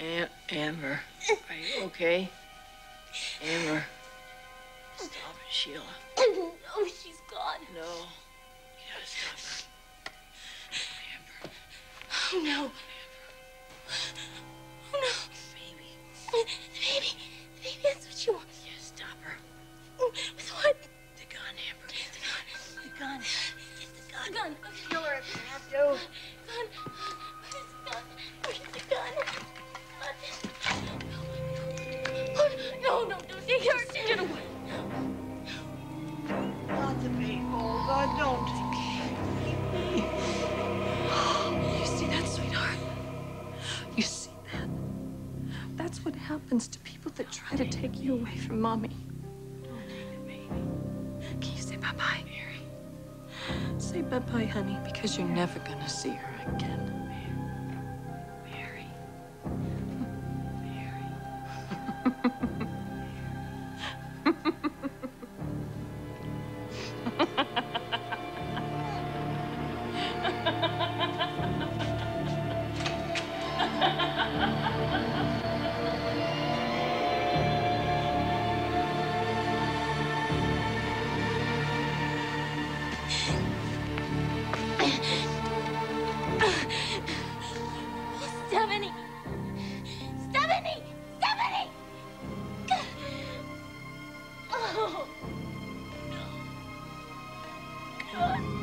Am- Amber, are you okay? Amber. Stop it, Sheila. no, she's gone. No. You gotta stop her. Oh, Amber. Oh, no. Oh, no. Baby. Baby. Baby, that's what you want. Yeah, stop her. Oh, with what? The gun, Amber. Get the gun. The gun. Get the gun. The gun. Okay. Kill her if you have to. happens to people that try to take you away from mommy. Can you say bye-bye, Mary? Say bye-bye, honey, because you're never gonna see her again. No. No. God.